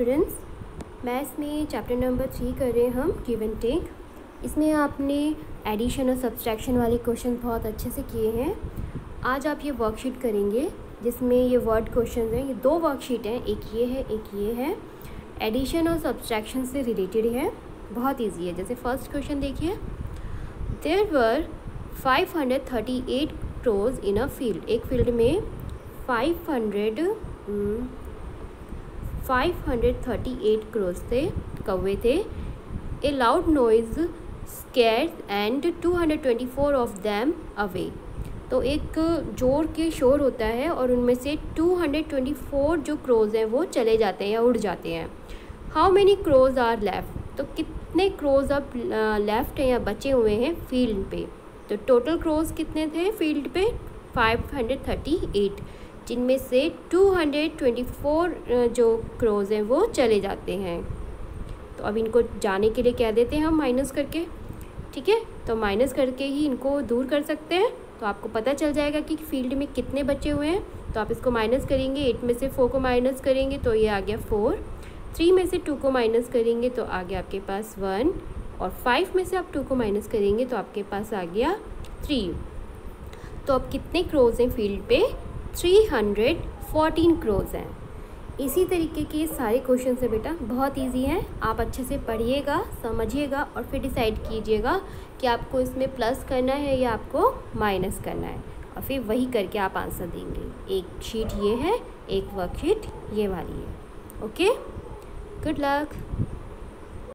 Students maths में chapter number three कर रहे हैं हम गिव एंड टेक इसमें आपने एडिशन और सब्सट्रैक्शन वाले क्वेश्चन बहुत अच्छे से किए हैं। आज आप ये वर्कशीट करेंगे, जिसमें ये वर्ड क्वेश्चन हैं, ये दो वर्कशीट हैं, एक ये है, एक ये है। एडिशन और सब्सट्रैक्शन से रिलेटेड है, बहुत ईजी है। जैसे फ़र्स्ट क्वेश्चन देखिए। There were five hundred thirty eight crows in a field एक फ़ील्ड में five hundred five hundred thirty eight crows थे कौवे थे। A loud noise scare and two hundred twenty four of them away तो एक ज़ोर के शोर होता है और उनमें से टू हंड्रेड ट्वेंटी फोर जो क्रोज हैं, वो चले जाते हैं या उड़ जाते हैं। How many crows are left तो कितने क्रोज अब लेफ़्ट हैं या बचे हुए हैं फ़ील्ड पे? तो टोटल क्रोज कितने थे फ़ील्ड पे? फाइव हंड्रेड थर्टी एट जिनमें से 224 जो क्रोज हैं, वो चले जाते हैं। तो अब इनको जाने के लिए क्या देते हैं हम माइनस करके, ठीक है? तो माइनस करके ही इनको दूर कर सकते हैं। तो आपको पता चल जाएगा कि फ़ील्ड में कितने बचे हुए हैं। तो आप इसको माइनस करेंगे एट में से फोर को माइनस करेंगे तो ये आ गया फोर थ्री में से टू को माइनस करेंगे तो आ गया आपके पास वन और फाइव में से आप टू को माइनस करेंगे तो आपके पास आ गया थ्री तो अब कितने क्रोज हैं फ़ील्ड पे? थ्री हंड्रेड फोर्टीन क्रोज हैं। इसी तरीके के सारे क्वेश्चन है बेटा। बहुत इजी हैं। आप अच्छे से पढ़िएगा, समझिएगा और फिर डिसाइड कीजिएगा कि आपको इसमें प्लस करना है या आपको माइनस करना है। और फिर वही करके आप आंसर देंगे। एक शीट ये है, एक वर्कशीट ये वाली है। Okay good luck